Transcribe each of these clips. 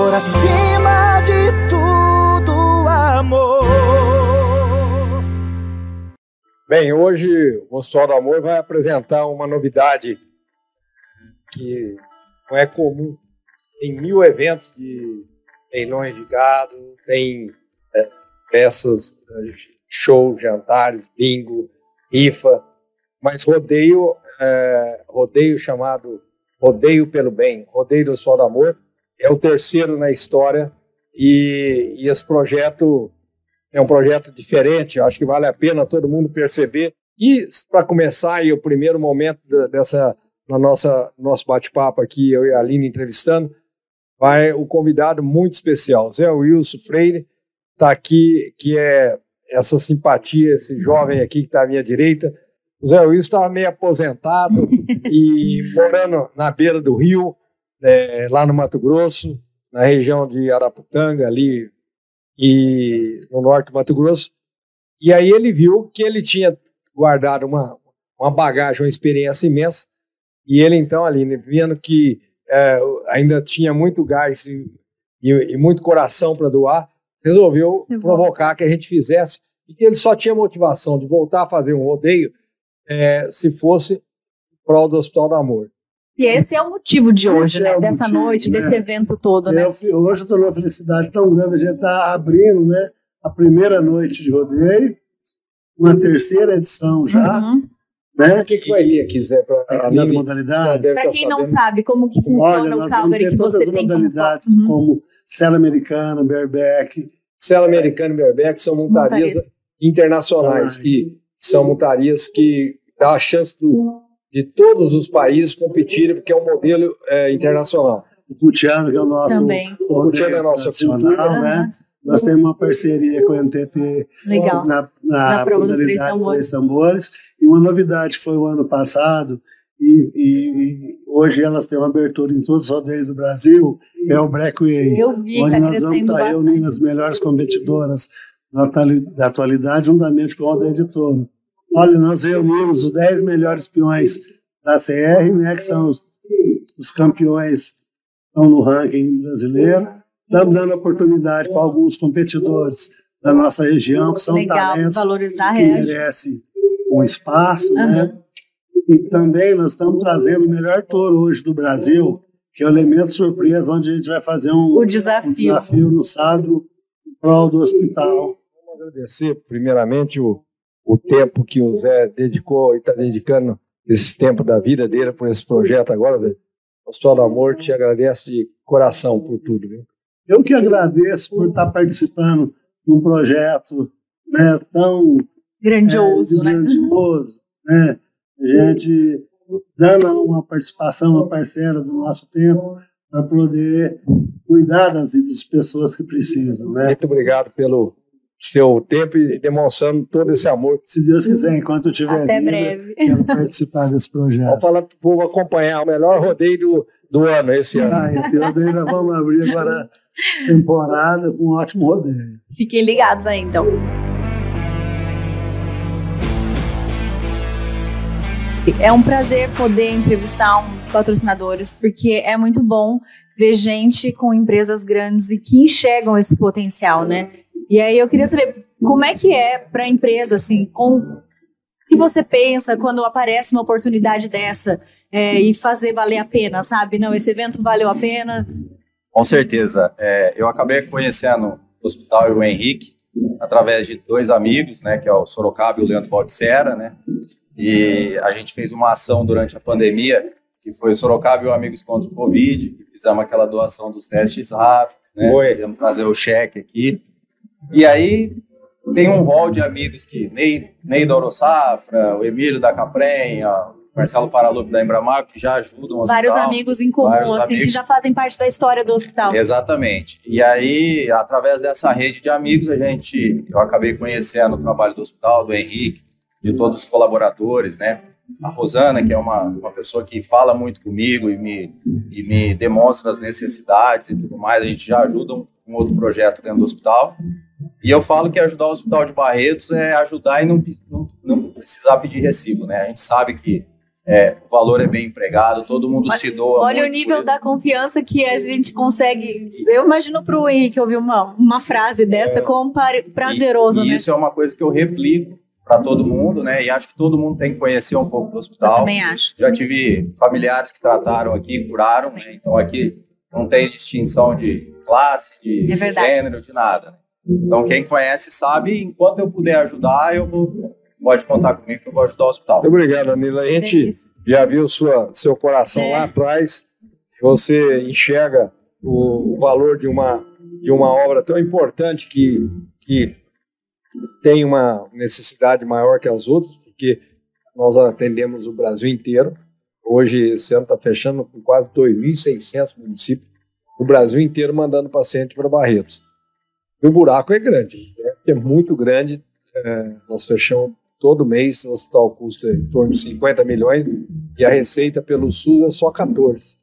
Por acima de tudo, amor. Bem, hoje o Hospital do Amor vai apresentar uma novidade que não é comum. Tem mil eventos de leilões de gado, tem é, peças, shows, jantares, bingo, rifa, mas rodeio, é, rodeio chamado Rodeio pelo Bem, Rodeio do Hospital do Amor, é o terceiro na história e, e esse projeto é um projeto diferente, acho que vale a pena todo mundo perceber. E para começar, o primeiro momento dessa na nossa nosso bate-papo aqui, eu e a Aline entrevistando, vai o convidado muito especial, Zé Wilson Freire, está aqui, que é essa simpatia, esse jovem aqui que está à minha direita. O Zé Wilson estava meio aposentado e morando na beira do rio, é, lá no Mato Grosso, na região de Araputanga, ali e no norte do Mato Grosso. E aí ele viu que ele tinha guardado uma, uma bagagem, uma experiência imensa. E ele, então, ali, vendo que é, ainda tinha muito gás e, e, e muito coração para doar, resolveu Sim, provocar que a gente fizesse. E que ele só tinha motivação de voltar a fazer um rodeio é, se fosse prol do Hospital do Amor. E esse é o motivo de hoje, né? É Dessa motivo, noite, né? desse evento todo, né? Eu, hoje eu estou numa felicidade tão grande, a gente está abrindo, né? A primeira noite de rodeio, uma terceira edição já. Uhum. Né? O que, que vai ter aqui, Zé? Para nas modalidades? Para quem não sabe como que funciona Olha, o Calgary que você tem todas as modalidades, como, uhum. como cela americana, bareback. Cela americana e bareback são montarias Montaria. internacionais, que são montarias que dá a chance do de todos os países competirem, porque é um modelo é, internacional. O Cutiano, que é o nosso. Também. O Cutiano é a nossa cultura. Né? Nós temos uma parceria com o MTT Legal. na, na, na prova dos três tambores. tambores. E uma novidade que foi o ano passado, e, e, e, hoje elas têm uma abertura em todos os rodeios do Brasil, é o Brackway. Eu vi, onde tá nós vamos estar reunindo as melhores competidoras da atualidade, juntamente com o rodeio de touro. Olha, nós reunimos os 10 melhores peões da CR, né, que são os, os campeões estão no ranking brasileiro. Estamos dando oportunidade para alguns competidores da nossa região, que são Legal, talentos valorizar que merecem um espaço. Uhum. Né? E também nós estamos trazendo o melhor touro hoje do Brasil, que é o elemento surpresa, onde a gente vai fazer um, o desafio. um desafio no sábado em prol do hospital. Vamos agradecer, primeiramente, o o tempo que o Zé dedicou e está dedicando esse tempo da vida dele por esse projeto agora. O Hospital do Amor te agradece de coração por tudo. Viu? Eu que agradeço por estar participando de um projeto né, tão grandioso, é, né? grandioso né? A gente dando uma participação, uma parcela do nosso tempo para poder cuidar das, das pessoas que precisam. Né? Muito obrigado pelo seu tempo e demonstrando todo esse amor. Se Deus quiser, enquanto eu estiver Até breve. quero participar desse projeto. Vamos falar para o povo acompanhar o melhor rodeio do, do ano esse ano. Ah, esse rodeio nós vamos abrir agora a temporada com um ótimo rodeio. Fiquem ligados aí, então. É um prazer poder entrevistar um dos patrocinadores, porque é muito bom ver gente com empresas grandes e que enxergam esse potencial, né? E aí eu queria saber como é que é para a empresa, assim, com o que você pensa quando aparece uma oportunidade dessa é, e fazer valer a pena, sabe? Não, esse evento valeu a pena. Com certeza. É, eu acabei conhecendo o hospital e o Henrique através de dois amigos, né, que é o Sorocaba e o Leandro Baldissera, né? E a gente fez uma ação durante a pandemia, que foi o Sorocaba e o Amigos contra o Covid, que fizemos aquela doação dos testes rápidos, né? Foi. Podemos trazer o cheque aqui. E aí tem um rol de amigos que Ney, Ney da Orosafra, o Emílio da Caprenha, Marcelo Paralupe da Embramaco, que já ajudam o Vários amigos em comum, assim, amigos. que já fazem parte da história do hospital. Exatamente. E aí, através dessa rede de amigos, a gente, eu acabei conhecendo o trabalho do hospital, do Henrique, de todos os colaboradores, né? A Rosana, que é uma, uma pessoa que fala muito comigo e me, e me demonstra as necessidades e tudo mais, a gente já ajuda um, um outro projeto dentro do hospital. E eu falo que ajudar o Hospital de Barretos é ajudar e não, não, não precisar pedir recibo, né? A gente sabe que é, o valor é bem empregado, todo mundo olha, se doa. Olha o nível da confiança que a gente consegue. Eu imagino para o Henrique ouvir uma, uma frase dessa é, como prazeroso, e, né? E isso é uma coisa que eu replico para todo mundo, né? E acho que todo mundo tem que conhecer um pouco do hospital. Eu também acho. Já tive familiares que trataram aqui, curaram, né? Então aqui não tem distinção de classe, de, é gênero, de nada. Né? Então quem conhece sabe, enquanto eu puder ajudar, eu vou pode contar comigo que eu vou ajudar o hospital. Muito obrigado, Anila. A gente já viu sua, seu coração é. lá atrás. Você enxerga o, o, valor de uma, de uma obra tão importante que, que tem uma necessidade maior que as outras, porque nós atendemos o Brasil inteiro. Hoje, esse ano está fechando com quase 2.600 municípios, o Brasil inteiro mandando paciente para Barretos. E o buraco é grande, né? é muito grande. É, nós fechamos todo mês, o hospital custa em torno de 50 milhões e a receita pelo SUS é só 14.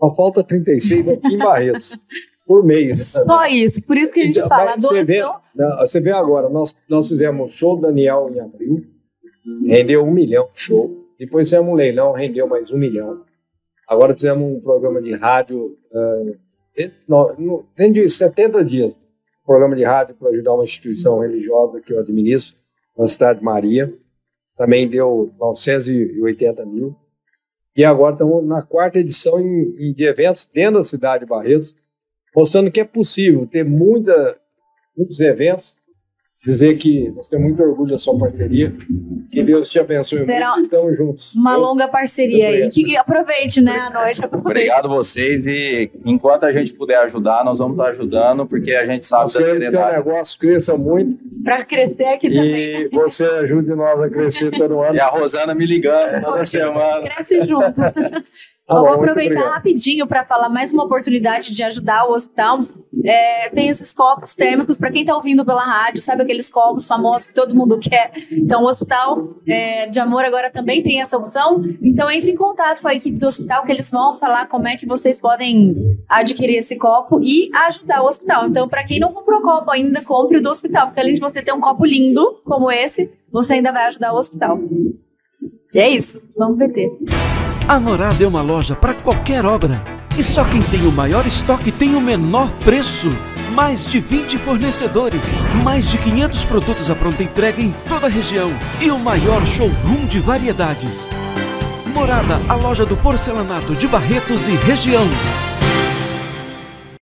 Só falta 36 aqui em Barretos por mês. Só isso, por isso que a gente então, fala. Você vê, não, você vê agora, nós, nós fizemos show Daniel em abril, rendeu um milhão de show. Depois fizemos um leilão, rendeu mais um milhão. Agora fizemos um programa de rádio uh, dentro de 70 dias. Um programa de rádio para ajudar uma instituição religiosa que eu administro, na cidade de Maria. Também deu 980 mil. E agora estamos na quarta edição em, em, de eventos dentro da cidade de Barretos, mostrando que é possível ter muita, muitos eventos dizer que nós temos muito orgulho da sua parceria. Que Deus te abençoe Será muito e estamos juntos. Uma longa parceria aí. Que aproveite, né, a noite. Aproveite. Obrigado vocês e enquanto a gente puder ajudar, nós vamos estar ajudando, porque a gente sabe nós queremos que o negócio cresça muito. Para crescer aqui e também. E você ajude nós a crescer todo ano. E a Rosana me ligando toda semana. Cresce junto. Tá vou aproveitar rapidinho para falar mais uma oportunidade de ajudar o hospital. É, tem esses copos térmicos, para quem está ouvindo pela rádio, sabe aqueles copos famosos que todo mundo quer? Então, o Hospital é, de Amor agora também tem essa opção. Então, entre em contato com a equipe do hospital, que eles vão falar como é que vocês podem adquirir esse copo e ajudar o hospital. Então, para quem não comprou copo ainda, compre o do hospital, porque além de você ter um copo lindo como esse, você ainda vai ajudar o hospital. E é isso. Vamos PT. A Norada é uma loja para qualquer obra. E só quem tem o maior estoque tem o menor preço. Mais de 20 fornecedores, mais de 500 produtos à pronta entrega em toda a região e o maior showroom de variedades. Morada, a loja do porcelanato de Barretos e região.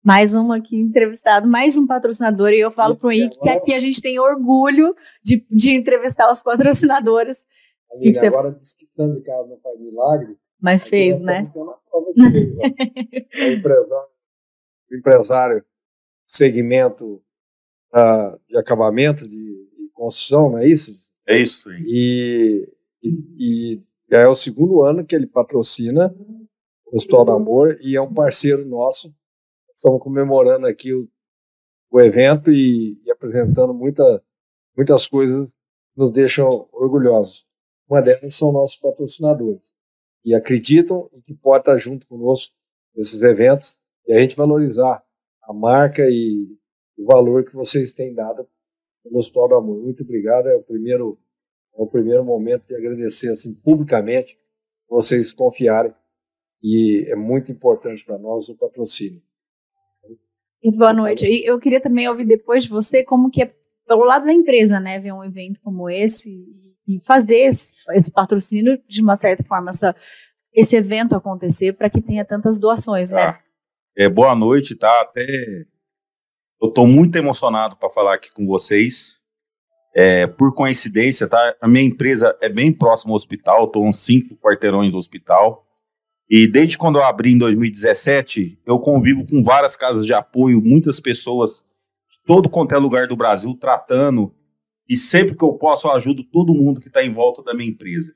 Mais um aqui entrevistado, mais um patrocinador, e eu falo para o Henrique que aqui a gente tem orgulho de, de entrevistar os patrocinadores Amiga, você... agora diz que casa não faz milagre. Mas fez, né? Fez, o empresário, empresário segmento uh, de acabamento, de, de, construção, não é isso? É isso. E, e, e já é o segundo ano que ele patrocina o Hospital do Amor e é um parceiro nosso. Estamos comemorando aqui o, o evento e, e apresentando muita, muitas coisas que nos deixam orgulhosos. Uma delas são nossos patrocinadores. E acreditam e que pode estar junto conosco nesses eventos e a gente valorizar a marca e o valor que vocês têm dado no Hospital do Amor. Muito obrigado. É o primeiro, é o primeiro momento de agradecer assim, publicamente vocês confiarem. E é muito importante para nós o patrocínio. Boa noite. E eu queria também ouvir depois de você como que é pelo lado da empresa, né, ver um evento como esse e fazer esse, esse patrocínio de uma certa forma, essa, esse evento acontecer para que tenha tantas doações, né? Ah, é, boa noite, tá? Até eu estou muito emocionado para falar aqui com vocês. É, por coincidência, tá? A minha empresa é bem próxima ao hospital, estou uns cinco quarteirões do hospital. E desde quando eu abri em 2017, eu convivo com várias casas de apoio, muitas pessoas todo quanto é lugar do Brasil tratando e sempre que eu posso, eu ajudo todo mundo que está em volta da minha empresa.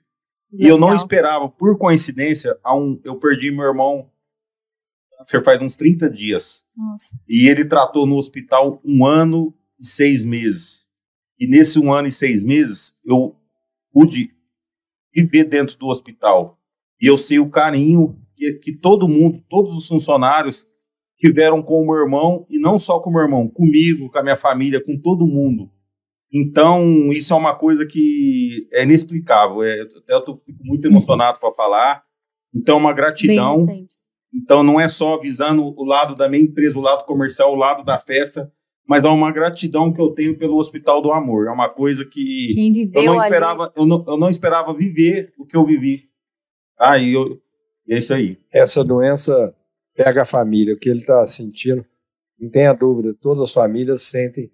Legal. E eu não esperava, por coincidência, um, eu perdi meu irmão câncer faz uns 30 dias. Nossa. E ele tratou no hospital um ano e seis meses. E nesse um ano e seis meses, eu pude viver dentro do hospital. E eu sei o carinho que, que todo mundo, todos os funcionários tiveram com o meu irmão, e não só com o meu irmão, comigo, com a minha família, com todo mundo Então, isso é uma coisa que é inexplicável. É, até eu tô, fico muito emocionado para falar. Então, uma gratidão. Bem. Então, não é só visando o lado da minha empresa, o lado comercial, o lado da festa, mas é uma gratidão que eu tenho pelo Hospital do Amor. É uma coisa que Quem eu não ali. esperava, eu não, eu não esperava viver o que eu vivi. Ah, e eu, e é isso aí. Essa doença pega a família, o que ele está sentindo, não tenha dúvida, todas as famílias sentem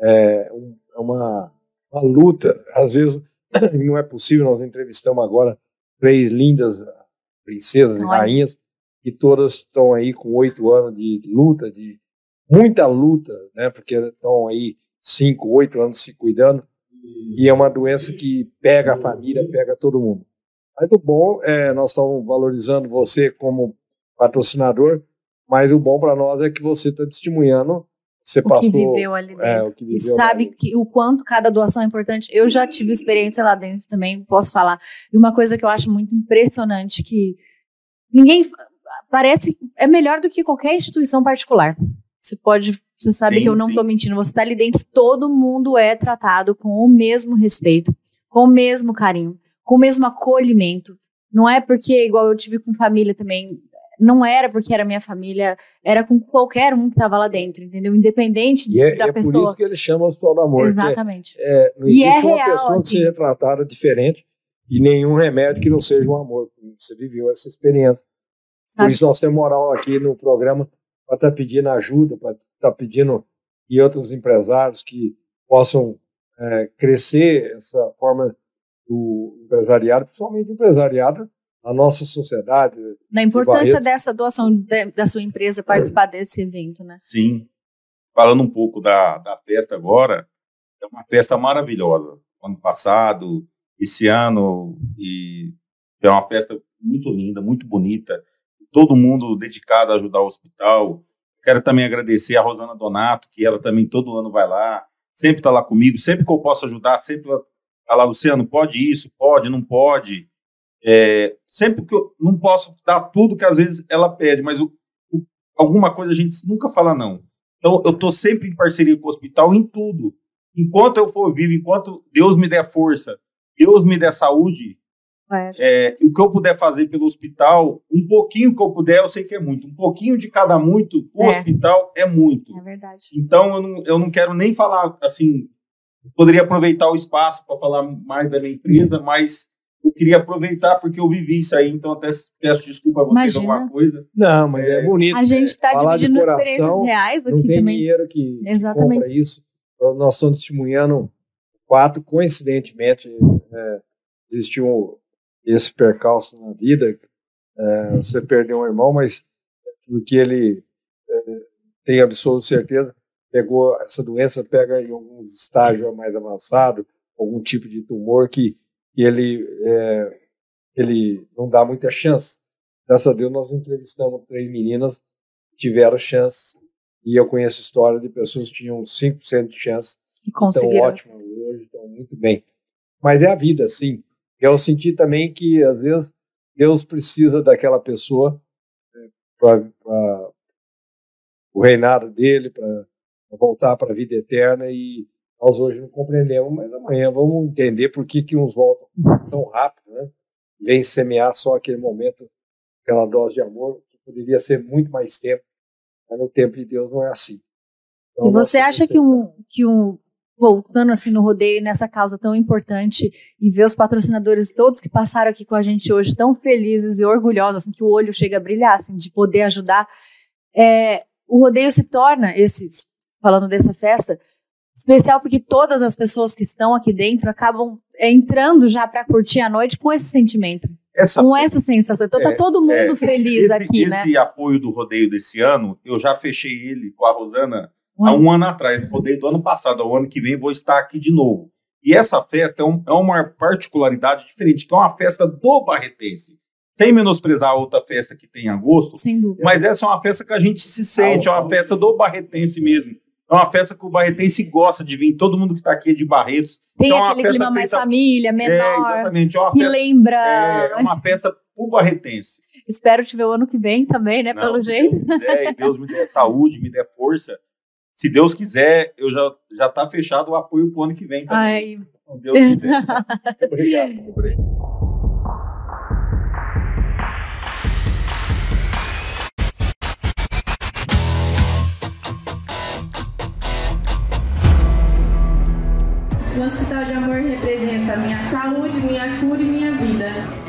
é, um- uma, uma luta. Às vezes não é possível, nós entrevistamos agora três lindas princesas e rainhas, e todas estão aí com oito anos de luta, de muita luta, né? Porque estão aí cinco, oito anos se cuidando, e é uma doença que pega a família, pega todo mundo. Mas o bom é nós estamos valorizando você como patrocinador, mas o bom para nós é que você está testemunhando, você O passou que viveu ali dentro. é, o que E viveu sabe lá. que o quanto cada doação é importante. Eu já tive experiência lá dentro também, posso falar. E uma coisa que eu acho muito impressionante que ninguém parece é melhor do que qualquer instituição particular. Você pode, você sabe Sim, que eu não estou mentindo. Você está ali dentro, todo mundo é tratado com o mesmo respeito, com o mesmo carinho, com o mesmo acolhimento. Não é porque igual eu tive com família também. Não era porque era minha família, era com qualquer um que estava lá dentro, entendeu? Independente E é, da e é por pessoa. isso que ele chama Hospital do Amor. porque Exatamente. é, não E existe é uma real pessoa que aqui. seja tratada diferente e nenhum remédio que não seja um amor. Você viveu essa experiência. Por Sabe? isso nós temos moral aqui no programa para estar pedindo ajuda, para estar pedindo e outros empresários que possam é, crescer essa forma do empresariado, principalmente o empresariado na nossa sociedade. Da importância Barreto. dessa doação de- da sua empresa participar desse evento, né? Sim. Falando um pouco da, da festa agora, é uma festa maravilhosa. Ano passado, esse ano, e é uma festa muito linda, muito bonita. Todo mundo dedicado a ajudar o hospital. Quero também agradecer a Rosana Donato, que ela também todo ano vai lá, sempre está lá comigo, sempre que eu posso ajudar, sempre ela lá, Luciano, pode isso, pode, não pode. É, sempre que eu não posso dar tudo que às vezes ela pede, mas o, o- alguma coisa a gente nunca fala não. Então eu estou sempre em parceria com o hospital em tudo. Enquanto eu for vivo, enquanto Deus me der força, Deus me der saúde, é, o que eu puder fazer pelo hospital, um pouquinho que eu puder, eu sei que é muito. Um pouquinho de cada muito, o É. hospital é muito. É verdade. Então eu não, eu não quero nem falar assim. Poderia aproveitar o espaço para falar mais da minha empresa, mas eu queria aproveitar porque eu vivi isso aí. Então até peço desculpa a vocês Imagina. alguma coisa. Não, mas é, bonito. A gente está de dividindo coração, experiências reais Não aqui tem também. dinheiro que, Exatamente. compra isso. Então, Nós estamos testemunhando o fato, coincidentemente, é, existiu esse percalço na vida. É, você perdeu um irmão, mas porque ele é, tem absoluta certeza, pegou essa doença, pega em alguns estágios mais avançados, algum tipo de tumor que, que ele, é, ele não dá muita chance. Graças a Deus, nós entrevistamos três meninas que tiveram chance e eu conheço história de pessoas que tinham 5% de chance, E estão conseguiram. ótimo hoje, estão muito bem. Mas é a vida, sim. Eu senti também que, às vezes, Deus precisa daquela pessoa para o reinado dele, para voltar para a vida eterna e nós hoje não compreendemos, mas amanhã vamos entender por que, que uns voltam tão rápido, né? Vem semear só aquele momento, aquela dose de amor, que poderia ser muito mais tempo, mas no tempo de Deus não é assim. Então, E você acha que um, que um voltando assim no rodeio nessa causa tão importante e ver os patrocinadores todos que passaram aqui com a gente hoje tão felizes e orgulhosos, assim, que o olho chega a brilhar, assim, de poder ajudar, é, o rodeio se torna esses falando dessa festa especial porque todas as pessoas que estão aqui dentro acabam é, entrando já para curtir a noite com esse sentimento, Essa com essa sensação. Então tá É, todo mundo é. feliz esse, aqui, né? esse apoio do rodeio desse ano, eu já fechei ele com a Rosana há um ano atrás, no rodeio do ano passado. O ano que vem vou estar aqui de novo. E essa festa é, um- é uma particularidade diferente, que é uma festa do Barretense. Sem menosprezar a outra festa que tem em agosto, Sem dúvida. mas essa é uma festa que a gente se sente, é uma festa do Barretense mesmo. É uma festa que o Barretense gosta de vir, todo mundo que está aqui é de Barretos. Tem então é aquele clima mais feita- família, É, menor, exatamente. É uma festa, lembra. é, é uma festa pro Barretense. Espero te ver o ano que vem também, né? Não, pelo se jeito. Deus quiser, e Deus me der saúde, me der força. se Deus quiser, eu já, já tá fechado o apoio pro ano que vem também. Ai, Se Deus quiser. Obrigado. Obrigado. O Hospital de Amor representa minha saúde, minha cura e minha vida.